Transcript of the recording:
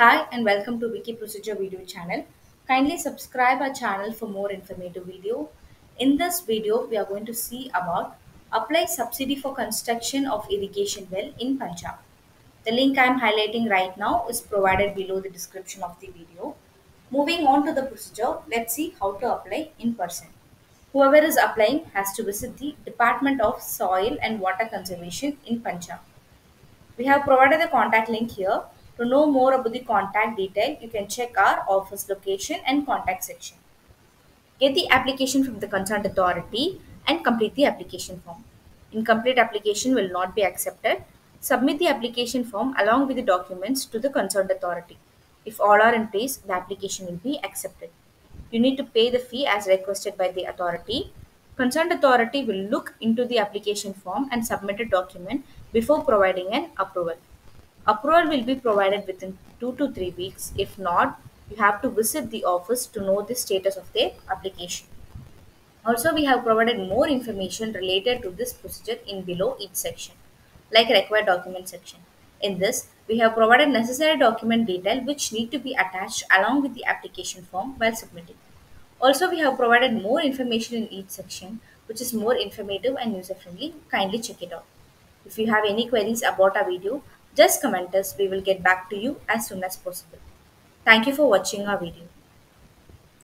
Hi and welcome to Wikiprocedure video channel. Kindly subscribe our channel for more informative video. In this video, we are going to see about apply subsidy for construction of irrigation well in Punjab. The link I am highlighting right now is provided below the description of the video. Moving on to the procedure, let's see how to apply in person. Whoever is applying has to visit the Department of Soil and Water Conservation in Punjab. We have provided the contact link here. To know more about the contact detail, you can check our office location and contact section. Get the application from the concerned authority and complete the application form. Incomplete application will not be accepted. Submit the application form along with the documents to the concerned authority. If all are in place, the application will be accepted. You need to pay the fee as requested by the authority. Concerned authority will look into the application form and submit a document before providing an approval. Approval will be provided within 2 to 3 weeks. If not, you have to visit the office to know the status of their application. Also, we have provided more information related to this procedure in below each section, like required document section. In this, we have provided necessary document detail which need to be attached along with the application form while submitting. Also, we have provided more information in each section, which is more informative and user-friendly. Kindly check it out. If you have any queries about our video, just comment us. We will get back to you as soon as possible. Thank you for watching our video.